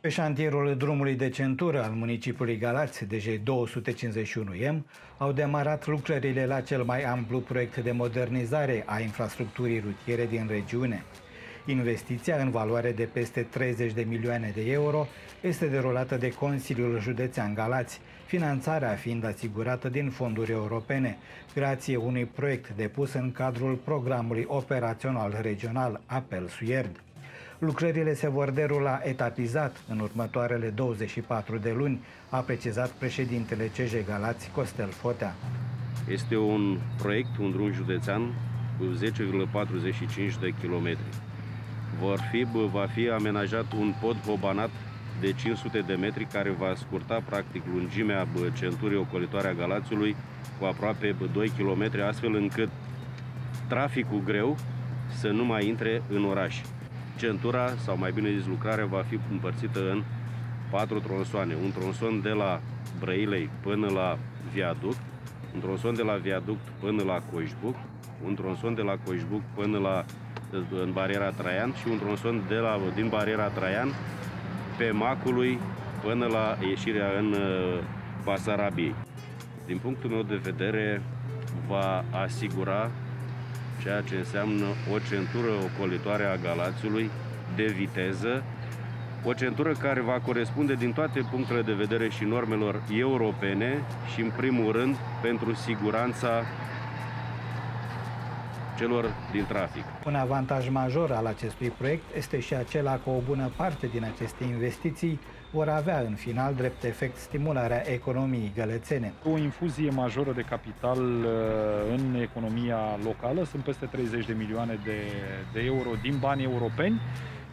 Pe șantierul drumului de centură al municipiului Galați, DG 251M, au demarat lucrările la cel mai amplu proiect de modernizare a infrastructurii rutiere din regiune. Investiția, în valoare de peste 30 de milioane de euro, este derulată de Consiliul Județean Galați, finanțarea fiind asigurată din fonduri europene, grație unui proiect depus în cadrul programului operațional regional Apel Suierd. Lucrările se vor derula etapizat în următoarele 24 de luni, a precizat președintele CJ Galați Costel Fotea. Este un proiect, un drum județean cu 10,45 de kilometri. Vor fi, va fi amenajat un pod vobanat de 500 de metri care va scurta practic lungimea centurii ocolitoare a Galațiului cu aproape 2 km, astfel încât traficul greu să nu mai intre în oraș. Centura, sau mai bine zis lucrarea, va fi împărțită în patru tronsoane. Un tronson de la Brăilei până la viaduct, un tronson de la viaduct până la Coșbuc, un tronson de la Coșbuc până la în bariera Traian și un tronson de la, din bariera Traian pe Macului până la ieșirea în uh, Basarabiei. Din punctul meu de vedere, va asigura ceea ce înseamnă o centură ocolitoare a Galațiului de viteză, o centură care va corespunde din toate punctele de vedere și normelor europene și, în primul rând, pentru siguranța celor din trafic. Un avantaj major al acestui proiect este și acela că o bună parte din aceste investiții vor avea în final drept efect stimularea economiei gălățene. O infuzie majoră de capital uh, în economia locală, sunt peste 30 de milioane de, de euro din bani europeni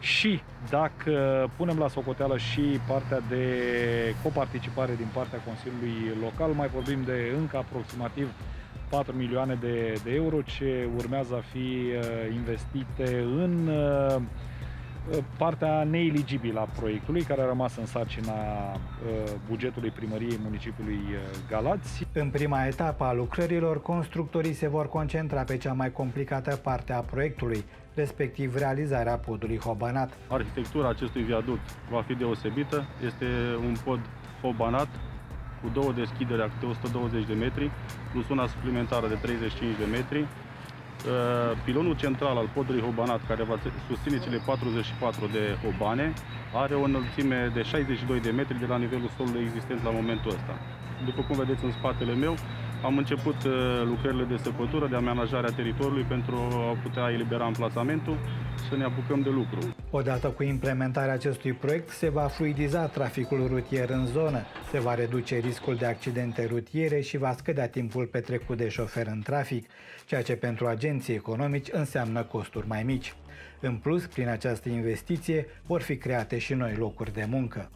și dacă punem la socoteală și partea de coparticipare din partea Consiliului Local, mai vorbim de încă aproximativ 4 milioane de, de euro ce urmează a fi uh, investite în uh, partea neeligibilă a proiectului, care a rămas în sarcina uh, bugetului primăriei municipiului Galați. În prima etapă a lucrărilor, constructorii se vor concentra pe cea mai complicată parte a proiectului, respectiv realizarea podului Hobanat. Arhitectura acestui viaduct va fi deosebită. Este un pod hobanat cu două deschideri câte 120 de metri, plus una suplimentară de 35 de metri. Uh, pilonul central al podului Hobanat, care va susține cele 44 de hobane, are o înălțime de 62 de metri de la nivelul solului existent la momentul ăsta. După cum vedeți în spatele meu, am început uh, lucrările de săpătură, de amenajare a teritoriului pentru a putea elibera amplasamentul să ne apucăm de lucru. Odată cu implementarea acestui proiect se va fluidiza traficul rutier în zonă, se va reduce riscul de accidente rutiere și va scădea timpul petrecut de șofer în trafic, ceea ce pentru agenții economici înseamnă costuri mai mici. În plus, prin această investiție vor fi create și noi locuri de muncă.